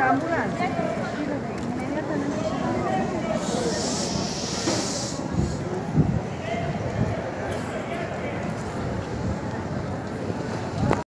una ambulancia.